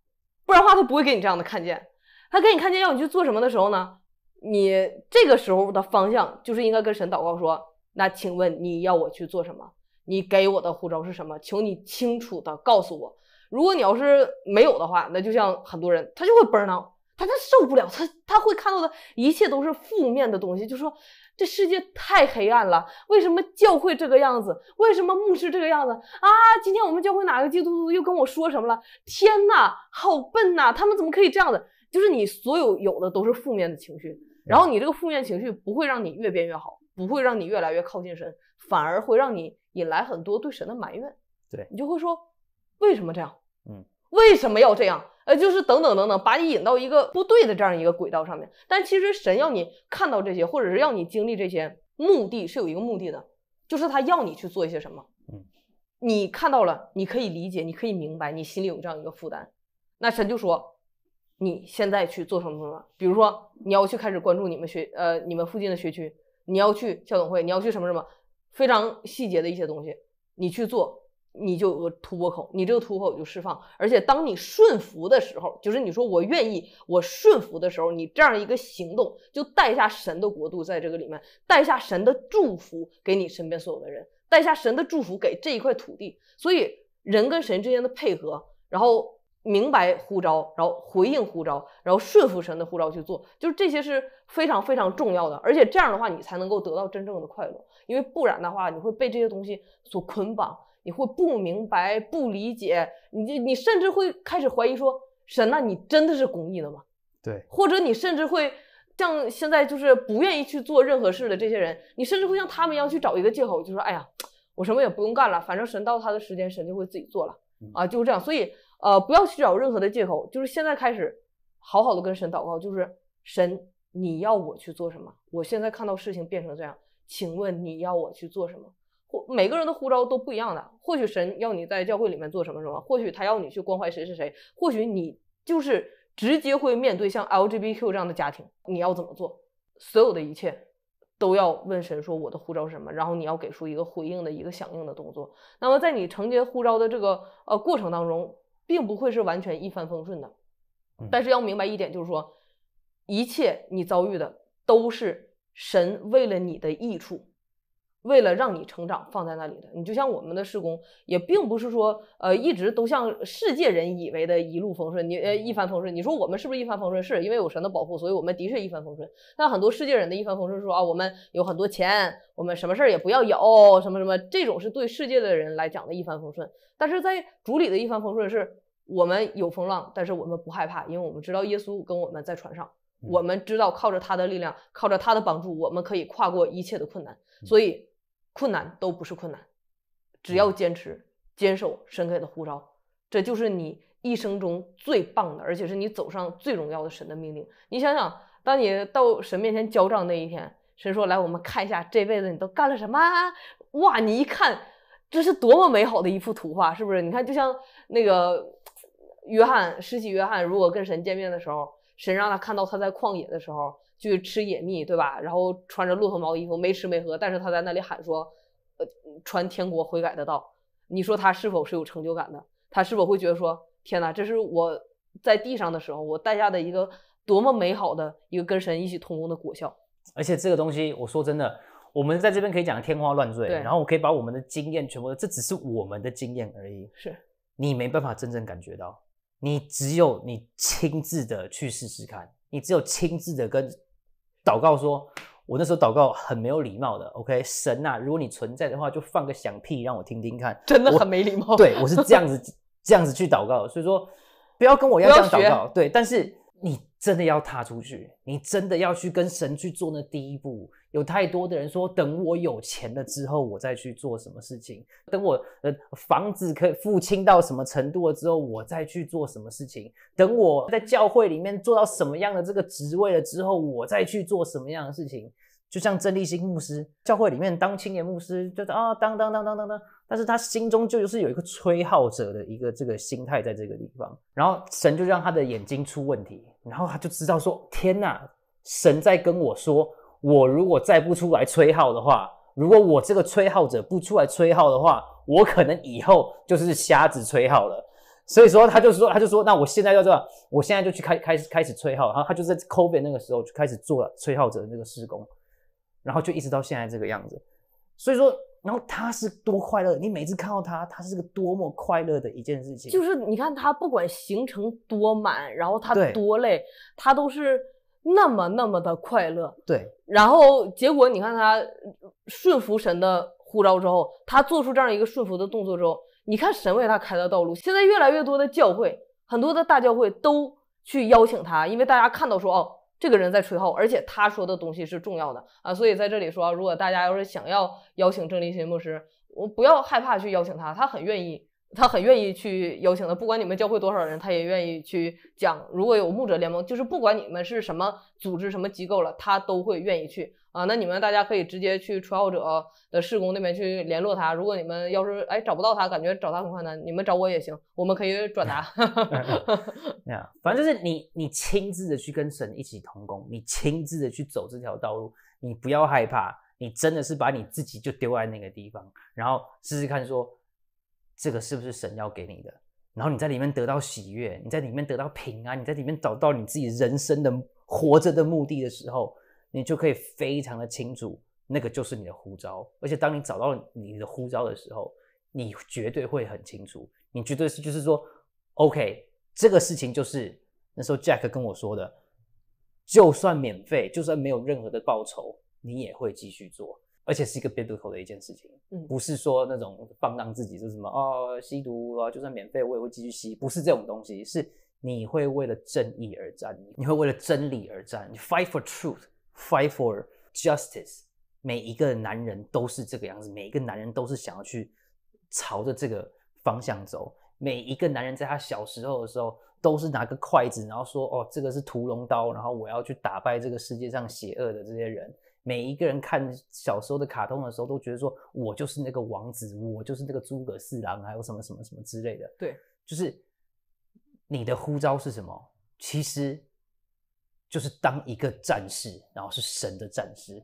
不然的话他不会给你这样的看见。他给你看见要你去做什么的时候呢，你这个时候的方向就是应该跟神祷告说，那请问你要我去做什么？你给我的呼召是什么？求你清楚的告诉我。如果你要是没有的话，那就像很多人，他就会 burn out，他他受不了，他他会看到的一切都是负面的东西，就说这世界太黑暗了，为什么教会这个样子？为什么牧师这个样子啊？今天我们教会哪个基督徒又跟我说什么了？天呐，好笨呐！他们怎么可以这样子？就是你所有有的都是负面的情绪，然后你这个负面情绪不会让你越变越好，不会让你越来越靠近神，反而会让你引来很多对神的埋怨。对你就会说，为什么这样？嗯，为什么要这样？呃，就是等等等等，把你引到一个不对的这样一个轨道上面。但其实神要你看到这些，或者是要你经历这些，目的是有一个目的的，就是他要你去做一些什么。嗯，你看到了，你可以理解，你可以明白，你心里有这样一个负担。那神就说，你现在去做什么什么？比如说，你要去开始关注你们学呃你们附近的学区，你要去校董会，你要去什么什么，非常细节的一些东西，你去做。你就有个突破口，你这个突破口就释放，而且当你顺服的时候，就是你说我愿意，我顺服的时候，你这样一个行动就带下神的国度在这个里面，带下神的祝福给你身边所有的人，带下神的祝福给这一块土地。所以人跟神之间的配合，然后明白呼召，然后回应呼召，然后顺服神的呼召去做，就是这些是非常非常重要的。而且这样的话，你才能够得到真正的快乐，因为不然的话，你会被这些东西所捆绑。你会不明白、不理解，你你甚至会开始怀疑说：“神呐，你真的是公义的吗？”对，或者你甚至会像现在就是不愿意去做任何事的这些人，你甚至会像他们一样去找一个借口，就说：“哎呀，我什么也不用干了，反正神到他的时间，神就会自己做了啊，就是这样。”所以呃，不要去找任何的借口，就是现在开始好好的跟神祷告，就是神，你要我去做什么？我现在看到事情变成这样，请问你要我去做什么？或每个人的呼召都不一样的，或许神要你在教会里面做什么什么，或许他要你去关怀谁是谁，或许你就是直接会面对像 LGBTQ 这样的家庭，你要怎么做？所有的一切都要问神说我的呼召是什么，然后你要给出一个回应的一个响应的动作。那么在你承接呼召的这个呃过程当中，并不会是完全一帆风顺的嗯。但是要明白一点，就是说，一切你遭遇的都是神为了你的益处，为了让你成长放在那里的。你就像我们的施工，也并不是说呃一直都像世界人以为的一路风顺，你呃一帆风顺。你说我们是不是一帆风顺？是因为有神的保护，所以我们的确一帆风顺。但很多世界人的一帆风顺说啊，我们有很多钱，我们什么事儿也不要有，什么什么，这种是对世界的人来讲的一帆风顺。但是在主里的一帆风顺是我们有风浪，但是我们不害怕，因为我们知道耶稣跟我们在船上，嗯我们知道靠着他的力量，靠着他的帮助，我们可以跨过一切的困难。嗯所以困难都不是困难，只要坚持坚守神给的呼召，这就是你一生中最棒的，而且是你走上最荣耀的神的命令。你想想，当你到神面前交账那一天，神说：“来，我们看一下这辈子你都干了什么。”哇，你一看，这是多么美好的一幅图画，是不是？你看，就像那个约翰，施洗约翰，如果跟神见面的时候，神让他看到他在旷野的时候去吃野蜜，对吧？然后穿着骆驼毛衣服，没吃没喝，但是他在那里喊说：“呃，传天国悔改的道。”你说他是否是有成就感的？他是否会觉得说：“天哪，这是我在地上的时候我带下的一个多么美好的一个跟神一起同工的果效？”而且这个东西，我说真的，我们在这边可以讲天花乱坠，然后我可以把我们的经验全部，这只是我们的经验而已，是你没办法真正感觉到，你只有你亲自的去试试看，你只有亲自的跟祷告说，我那时候祷告很没有礼貌的，OK，神呐、如果你存在的话，就放个响屁让我听听看，真的我很没礼貌。对我是这样子这样子去祷告的，所以说不要跟我一样这样祷告，对，但是你真的要踏出去，你真的要去跟神去做那第一步。有太多的人说，等我有钱了之后，我再去做什么事情；等我的房子可以付清到什么程度了之后，我再去做什么事情；等我在教会里面做到什么样的这个职位了之后，我再去做什么样的事情。就像郑立新牧师，教会里面当青年牧师，就是啊当当当当当当，但是他心中就是有一个吹号者的一个这个心态在这个地方，然后神就让他的眼睛出问题，然后他就知道说天哪，神在跟我说，我如果再不出来吹号的话，如果我这个吹号者不出来吹号的话，我可能以后就是瞎子吹号了。所以说，他就说，他就说，那我现在要这样，我现在就去开开始开始吹号，然后他就在 COVID 那个时候就开始做了吹号者的那个施工，然后就一直到现在这个样子。所以说，然后他是多快乐，你每次看到他，他是个多么快乐的一件事情。就是你看他不管行程多满，然后他多累，他都是那么那么的快乐。对然后结果你看他顺服神的呼召之后，他做出这样一个顺服的动作之后，你看神为他开的道路。现在越来越多的教会，很多的大教会都去邀请他，因为大家看到说哦。这个人在吹号，而且他说的东西是重要的。啊，所以在这里说，如果大家要是想要邀请郑立新牧师，我不要害怕去邀请他，他很愿意，他很愿意去邀请的。不管你们教会多少人，他也愿意去讲。如果有牧者联盟，就是不管你们是什么组织、什么机构了，他都会愿意去啊。那你们大家可以直接去吹号者的事工那边去联络他。如果你们要是哎找不到他，感觉找他很困难，你们找我也行，我们可以转达。[LAUGHS] 那样，反正就是你，你亲自的去跟神一起同工，你亲自的去走这条道路，你不要害怕，你真的是把你自己就丢在那个地方，然后试试看说，这个是不是神要给你的，然后你在里面得到喜悦，你在里面得到平安，你在里面找到你自己人生的活着的目的的时候，你就可以非常的清楚，那个就是你的呼召，而且当你找到你的呼召的时候，你绝对会很清楚，你绝对是就是说，OK。这个事情就是那时候 Jack 跟我说的，就算免费，就算没有任何的报酬，你也会继续做，而且是一个 biblical 的一件事情，嗯不是说那种放荡自己，就是什么哦吸毒啊，就算免费我也会继续吸，不是这种东西，是你会为了正义而战，你会为了真理而战，你 fight for truth，fight for justice，每一个男人都是这个样子，每一个男人都是想要去朝着这个方向走。每一个男人在他小时候的时候，都是拿个筷子，然后说：“哦，这个是屠龙刀，然后我要去打败这个世界上邪恶的这些人。”每一个人看小时候的卡通的时候，都觉得说：“我就是那个王子，我就是那个诸葛四郎，还有什么什么什么之类的。”对，就是你的呼召是什么？其实就是当一个战士，然后是神的战士。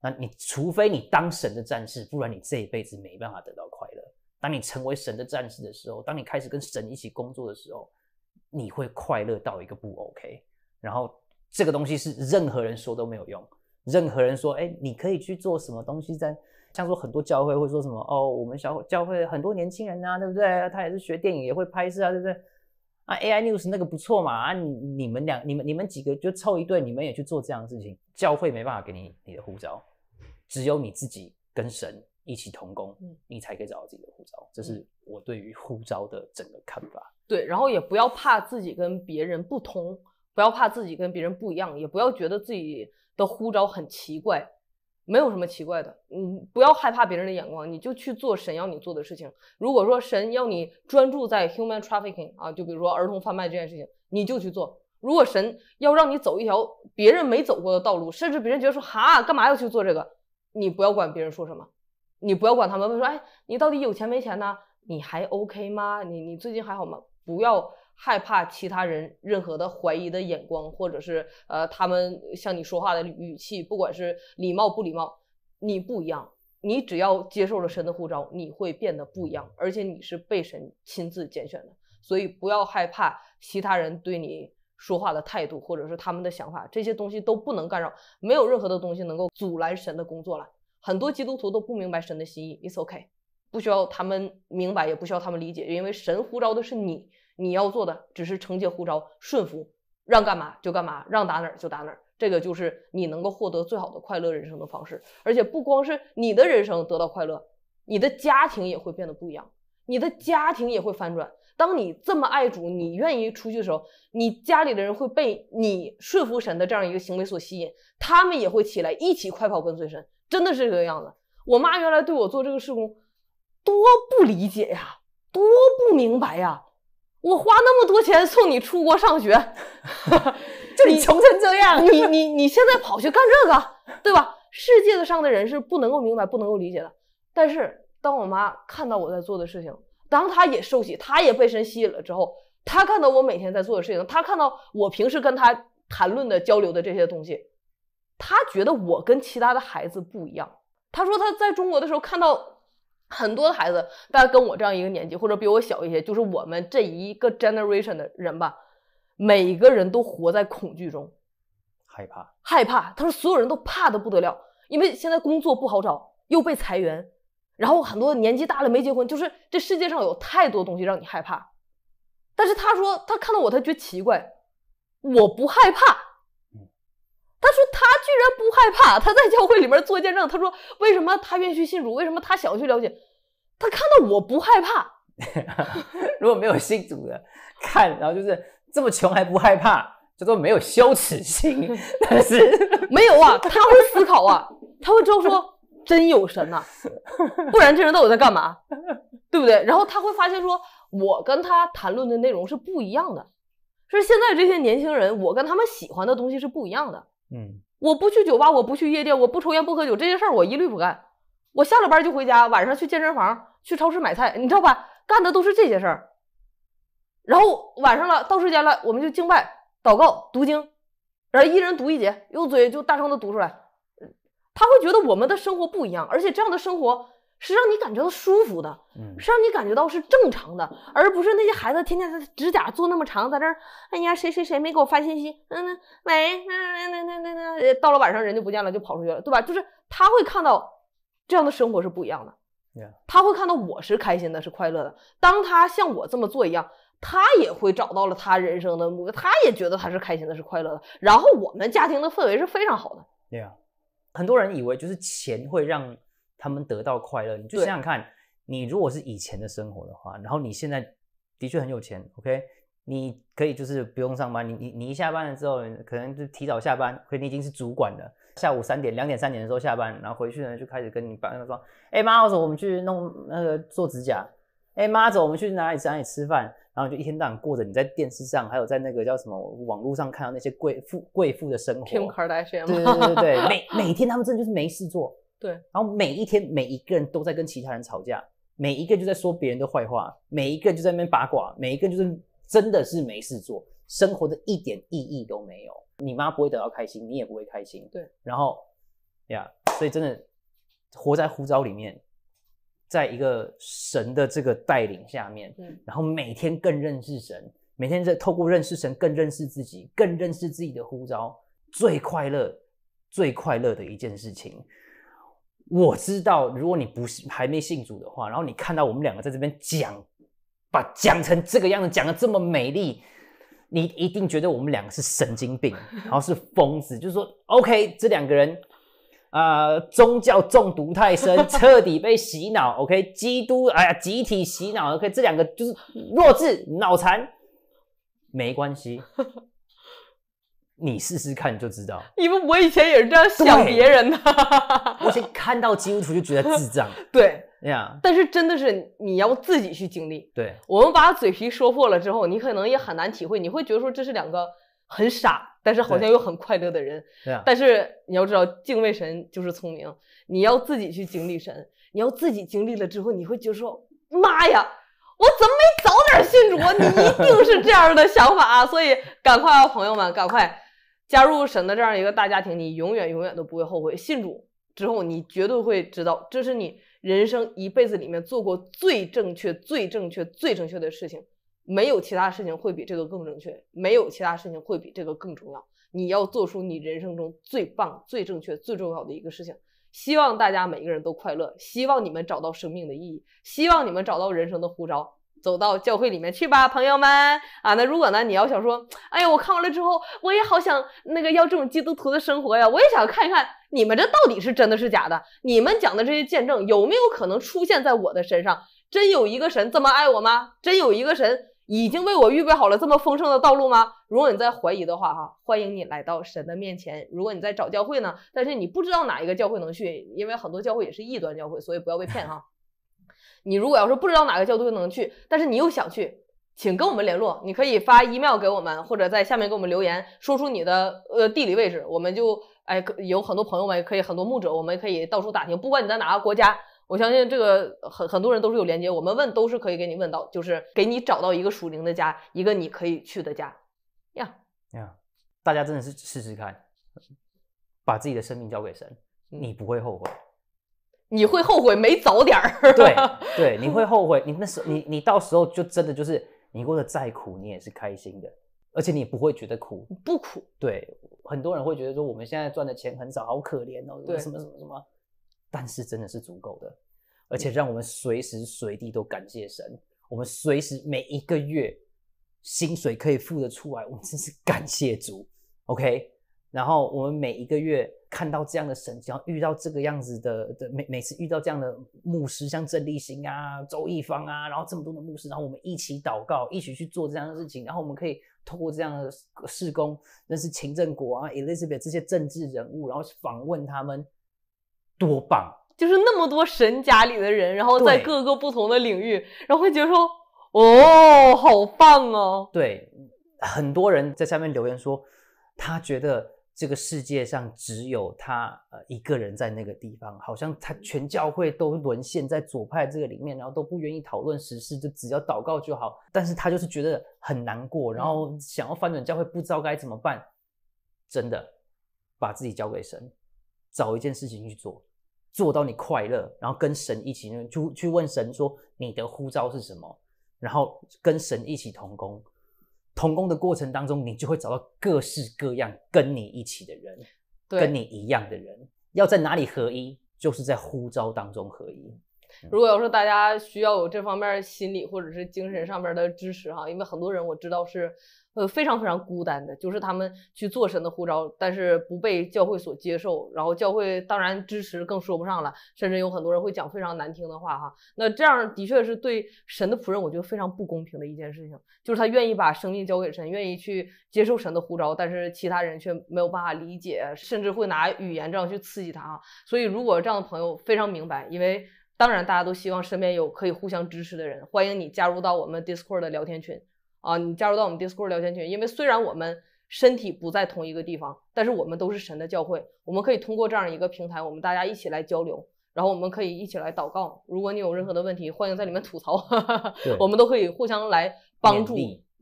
那你除非你当神的战士，不然你这一辈子没办法得到快乐。当你成为神的战士的时候，当你开始跟神一起工作的时候，你会快乐到一个不 OK。然后这个东西是任何人说都没有用，任何人说，哎，你可以去做什么东西，在像说很多教会会说什么，哦，我们小教会很多年轻人啊，对不对？他也是学电影，也会拍摄啊，对不对？啊，AI News 那个不错嘛，啊，你你们两你们你们几个就凑一对，你们也去做这样的事情。教会没办法给你你的护照，只有你自己跟神一起同工，你才可以找到自己的护照。这是我对于护照的整个看法。对，然后也不要怕自己跟别人不同，不要怕自己跟别人不一样，也不要觉得自己的呼召很奇怪。没有什么奇怪的，嗯，不要害怕别人的眼光，你就去做神要你做的事情。如果说神要你专注在 human trafficking 啊，就比如说儿童贩卖这件事情，你就去做。如果神要让你走一条别人没走过的道路，甚至别人觉得说哈，干嘛要去做这个，你不要管别人说什么，你不要管他们问说，哎，你到底有钱没钱呢？你还 OK 吗？你你最近还好吗？不要。害怕其他人任何的怀疑的眼光，或者是呃他们向你说话的语气，不管是礼貌不礼貌，你不一样。你只要接受了神的呼召，你会变得不一样，而且你是被神亲自拣选的。所以不要害怕其他人对你说话的态度，或者是他们的想法，这些东西都不能干扰，没有任何的东西能够阻拦神的工作了。很多基督徒都不明白神的心意，It's OK，不需要他们明白，也不需要他们理解，因为神呼召的是你。你要做的只是承接呼召，顺服，让干嘛就干嘛，让打哪儿就打哪儿。这个就是你能够获得最好的快乐人生的方式。而且不光是你的人生得到快乐，你的家庭也会变得不一样，你的家庭也会翻转。当你这么爱主，你愿意出去的时候，你家里的人会被你顺服神的这样一个行为所吸引，他们也会起来一起快跑跟随神。真的是这个样子。我妈原来对我做这个事工，多不理解呀，多不明白呀。我花那么多钱送你出国上学，[LAUGHS] 就你穷成这样，你你你现在跑去干这个，对吧？世界的上的人是不能够明白、不能够理解的。但是当我妈看到我在做的事情，当她也受洗，她也被神吸引了之后，她看到我每天在做的事情，她看到我平时跟她谈论的、交流的这些东西，她觉得我跟其他的孩子不一样。她说她在中国的时候看到。很多的孩子，大概跟我这样一个年纪，或者比我小一些，就是我们这一个 generation 的人吧，每个人都活在恐惧中，害怕，害怕。他说，所有人都怕的不得了，因为现在工作不好找，又被裁员，然后很多年纪大了没结婚，就是这世界上有太多东西让你害怕。但是他说，他看到我，他觉得奇怪，我不害怕。他说他居然不害怕，他在教会里面做见证。他说为什么他愿意去信主？为什么他想要去了解？他看到我不害怕。[LAUGHS] 如果没有信主的看，然后就是这么穷还不害怕，叫做没有羞耻心。[LAUGHS] 但是 [LAUGHS] 没有啊，他会思考啊，他会知道说真有神呐，不然这人到底在干嘛？对不对？然后他会发现说，我跟他谈论的内容是不一样的，是现在这些年轻人，我跟他们喜欢的东西是不一样的。嗯，我不去酒吧，我不去夜店，我不抽烟不喝酒，这些事儿我一律不干。我下了班就回家，晚上去健身房、去超市买菜，你知道吧？干的都是这些事儿。然后晚上了，到时间了，我们就敬拜、祷告、读经，然后一人读一节，用嘴就大声的读出来。他会觉得我们的生活不一样，而且这样的生活。是让你感觉到舒服的，是让你感觉到是正常的，而不是那些孩子天天在指甲做那么长，在这儿，哎呀，谁谁谁没给我发信息？嗯，喂，那那那那那，到了晚上人就不见了，就跑出去了，对吧？就是他会看到这样的生活是不一样的，他会看到我是开心的，是快乐的。当他像我这么做一样，他也会找到了他人生的目标，他也觉得他是开心的，是快乐的。然后我们家庭的氛围是非常好的。对呀，很多人以为就是钱会让。他们得到快乐，你就想想看，你如果是以前的生活的话，然后你现在的确很有钱，OK，你可以就是不用上班，你你你一下班了之后，可能就提早下班，可你已经是主管了，下午三点、两点、三点的时候下班，然后回去呢就开始跟你爸说，哎妈，我走，我们去弄那个做指甲，哎妈，走，我们去哪里哪里吃饭，然后就一天到晚过着你在电视上，还有在那个叫什么网络上看到那些贵妇贵妇的生活，Kim Kardashian，对对对对，[LAUGHS] 每每天他们真的就是没事做。对，然后每一天每一个人都在跟其他人吵架，每一个就在说别人的坏话，每一个就在那边八卦，每一个就是真的是没事做，生活的一点意义都没有。你妈不会得到开心，你也不会开心。对，然后呀，所以真的活在呼召里面，在一个神的这个带领下面，嗯然后每天更认识神，每天在透过认识神更认识自己，更认识自己的呼召，最快乐、最快乐的一件事情。我知道，如果你不是还没信主的话，然后你看到我们两个在这边讲，把讲成这个样子，讲的这么美丽，你一定觉得我们两个是神经病，然后是疯子，就是说，OK，这两个人。呃，宗教中毒太深，彻底被洗脑。OK，基督，哎呀，集体洗脑。OK，这两个就是弱智、脑残，没关系，你试试看就知道。因为我以前也是这样想别人的。[LAUGHS] 我以前看到基督徒就觉得智障，[LAUGHS] 对，那样但是真的是你要自己去经历。对我们把嘴皮说破了之后，你可能也很难体会，你会觉得说这是两个很傻，但是好像又很快乐的人。对啊，但是你要知道，敬畏神就是聪明，你要自己去经历神，你要自己经历了之后，你会觉得说，妈呀，我怎么没早点信主啊？你一定是这样的想法啊！所以赶快啊，朋友们，赶快加入神的这样一个大家庭，你永远永远都不会后悔。信主之后，你绝对会知道，这是你人生一辈子里面做过最正确、最正确、最正确的事情。没有其他事情会比这个更正确，没有其他事情会比这个更重要。你要做出你人生中最棒、最正确、最重要的一个事情。希望大家每一个人都快乐，希望你们找到生命的意义，希望你们找到人生的呼召，走到教会里面去吧，朋友们啊！那如果呢，你要想说，哎呀，我看完了之后，我也好想那个要这种基督徒的生活呀，我也想看一看你们这到底是真的是假的，你们讲的这些见证有没有可能出现在我的身上？真有一个神这么爱我吗？真有一个神？已经为我预备好了这么丰盛的道路吗？如果你在怀疑的话，哈，欢迎你来到神的面前。如果你在找教会呢，但是你不知道哪一个教会能去，因为很多教会也是异端教会，所以不要被骗哈。你如果要是不知道哪个教会能去，但是你又想去，请跟我们联络。你可以发 email 给我们，或者在下面给我们留言，说出你的呃地理位置，我们就哎可有很多朋友们可以很多牧者，我们可以到处打听，不管你在哪个国家。我相信这个很很多人都是有连接，我们问都是可以给你问到，就是给你找到一个属灵的家，一个你可以去的家呀。呀，大家真的是试试看，把自己的生命交给神，嗯你不会后悔。你会后悔没早点儿。对 [LAUGHS] 对，你会后悔，你那时候你你到时候就真的就是你过得再苦，你也是开心的，而且你不会觉得苦。不苦，对，很多人会觉得说我们现在赚的钱很少，好可怜哦，对什么什么什么，但是真的是足够的，而且让我们随时随地都感谢神，我们随时每一个月薪水可以付得出来，我们真是感谢主，OK。然后我们每一个月看到这样的神迹，然后遇到这个样子的的每每次遇到这样的牧师，像郑立行啊、周一芳啊，然后这么多的牧师，然后我们一起祷告，一起去做这样的事情，然后我们可以透过这样的事工认识秦正国啊、Elizabeth 这些政治人物，然后访问他们，多棒！就是那么多神家里的人，然后在各个不同的领域，然后会觉得说，哦，好棒哦。对，很多人在下面留言说，他觉得这个世界上只有他呃一个人在那个地方，好像他全教会都沦陷在左派这个里面，然后都不愿意讨论时事，就只要祷告就好。但是他就是觉得很难过，然后想要翻转教会，不知道该怎么办。真的，把自己交给神，找一件事情去做，做到你快乐，然后跟神一起去去问神说你的呼召是什么，然后跟神一起同工。同工的过程当中，你就会找到各式各样跟你一起的人，跟你一样的人。要在哪里合一，就是在呼召当中合一。如果要是大家需要有这方面心理或者是精神上面的支持哈，因为很多人我知道是呃非常非常孤单的，就是他们去做神的呼召，但是不被教会所接受，然后教会当然支持更说不上了，甚至有很多人会讲非常难听的话哈。那这样的确是对神的仆人，我觉得非常不公平的一件事情，就是他愿意把生命交给神，愿意去接受神的呼召，但是其他人却没有办法理解，甚至会拿语言这样去刺激他啊。所以如果这样的朋友非常明白，因为。当然，大家都希望身边有可以互相支持的人。欢迎你加入到我们 Discord 的聊天群啊！你加入到我们 Discord 聊天群，因为虽然我们身体不在同一个地方，但是我们都是神的教会，我们可以通过这样一个平台，我们大家一起来交流，然后我们可以一起来祷告。如果你有任何的问题，欢迎在里面吐槽，[LAUGHS] 对我们都可以互相来帮助，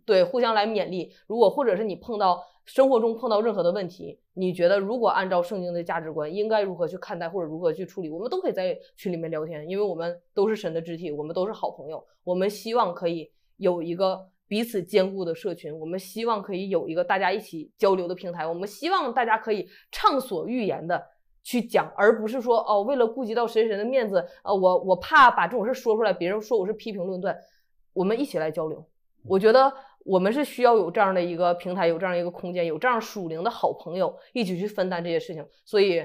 对，互相来勉励。如果或者是你碰到生活中碰到任何的问题，你觉得如果按照圣经的价值观，应该如何去看待或者如何去处理，我们都可以在群里面聊天，因为我们都是神的肢体，我们都是好朋友，我们希望可以有一个彼此兼顾的社群，我们希望可以有一个大家一起交流的平台，我们希望大家可以畅所欲言的去讲，而不是说哦，为了顾及到谁谁的面子，呃，我我怕把这种事说出来，别人说我是批评论断，我们一起来交流，我觉得。我们是需要有这样的一个平台，有这样一个空间，有这样属灵的好朋友一起去分担这些事情，所以。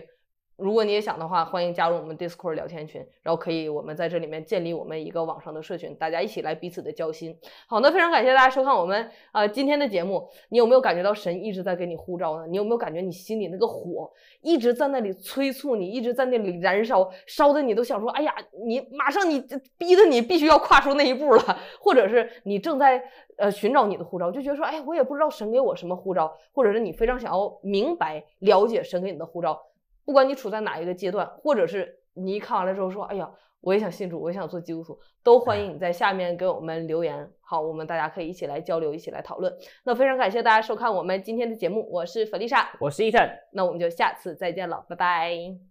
如果你也想的话，欢迎加入我们 Discord 聊天群，然后可以我们在这里面建立我们一个网上的社群，大家一起来彼此的交心。好，那非常感谢大家收看我们呃今天的节目。你有没有感觉到神一直在给你呼召呢？你有没有感觉你心里那个火一直在那里催促你，一直在那里燃烧，烧的你都想说，哎呀，你马上你逼的你必须要跨出那一步了，或者是你正在呃寻找你的呼召，就觉得说，哎，我也不知道神给我什么呼召，或者是你非常想要明白了解神给你的呼召。不管你处在哪一个阶段，或者是你一看完了之后说：“哎呀，我也想信主，我也想做基督徒。”都欢迎你在下面给我们留言。好，我们大家可以一起来交流，一起来讨论。那非常感谢大家收看我们今天的节目，我是弗丽莎，我是伊森，那我们就下次再见了，拜拜。